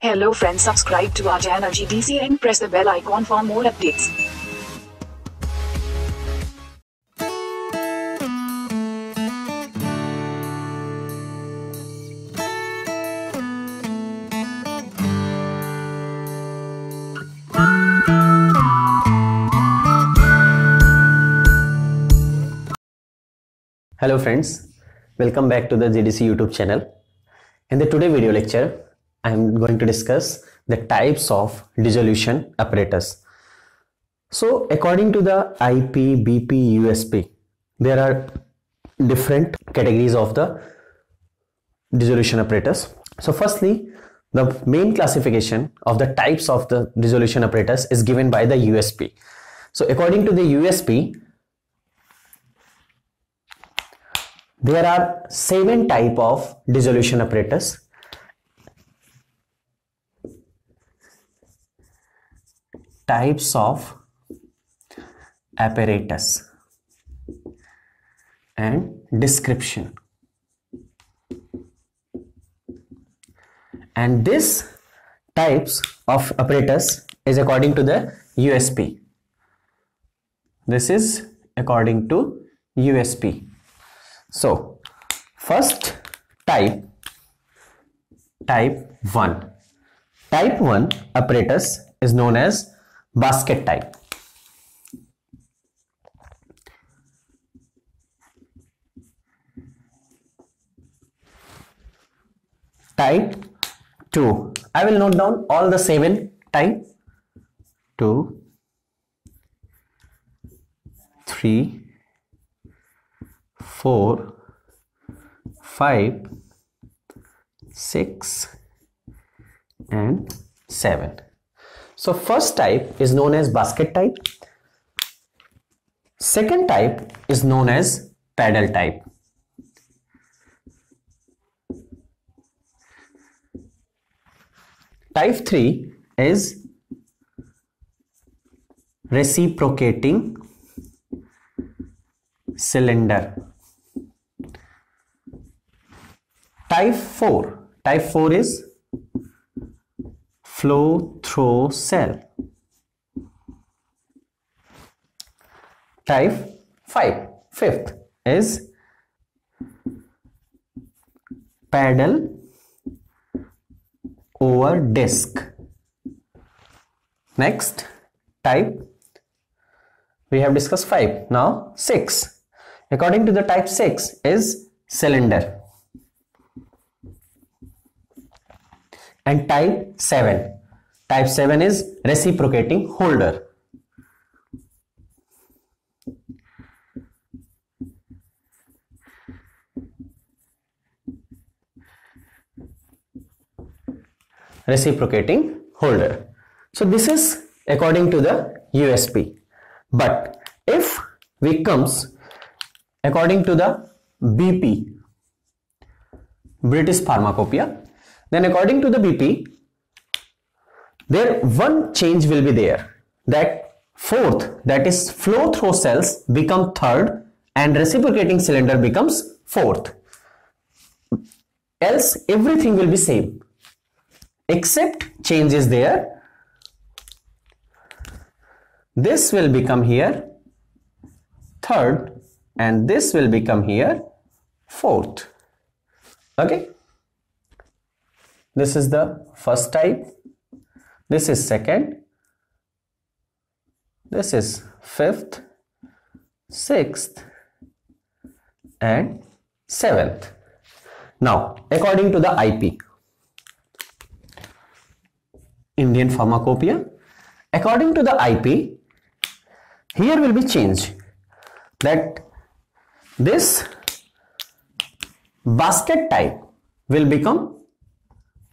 Hello friends subscribe to our channel GDC and press the bell icon for more updates. Hello friends, welcome back to the GDC YouTube channel. In the today video lecture, I am going to discuss the types of dissolution apparatus. So according to the IP, BP, USP, there are different categories of the dissolution apparatus. So firstly, the main classification of the types of the dissolution apparatus is given by the USP. So according to the USP, there are seven type of dissolution apparatus types of apparatus and description. And this types of apparatus is according to the USP this is according to USP so first type type 1 type 1 apparatus is known as basket type. Type 2 i will note down all the seven type. 2 3 4 5 6 and 7 so first type is known as basket type. Second type is known as paddle type. Type 3 is reciprocating cylinder. Type 4 type 4 is flow through cell. Type 5 fifth is paddle over disc. Next type we have discussed 5 now 6 according to the type 6 is cylinder and type 7 type 7 is reciprocating holder. Reciprocating holder. So this is according to the USP but if we comes according to the BP British Pharmacopoeia then according to the BP there one change will be there. That fourth that is flow through cells become third and reciprocating cylinder becomes fourth. Else everything will be same except change is there. This will become here third and this will become here fourth. Okay this is the first type. This is second. This is fifth sixth and seventh. Now according to the IP Indian Pharmacopoeia according to the IP here will be changed that this basket type will become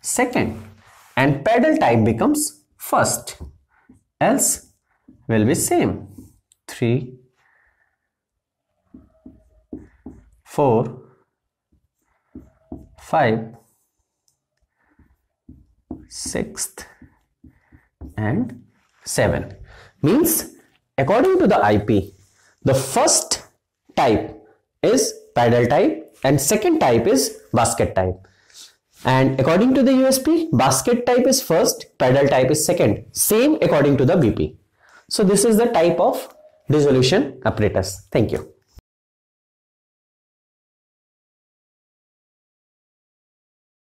second and paddle type becomes first. Else will be same. 3 4 5 6th and 7 means according to the IP the first type is paddle type and second type is basket type And according to the USP, basket type is first, paddle type is second. Same according to the BP. So this is the type of dissolution apparatus. Thank you.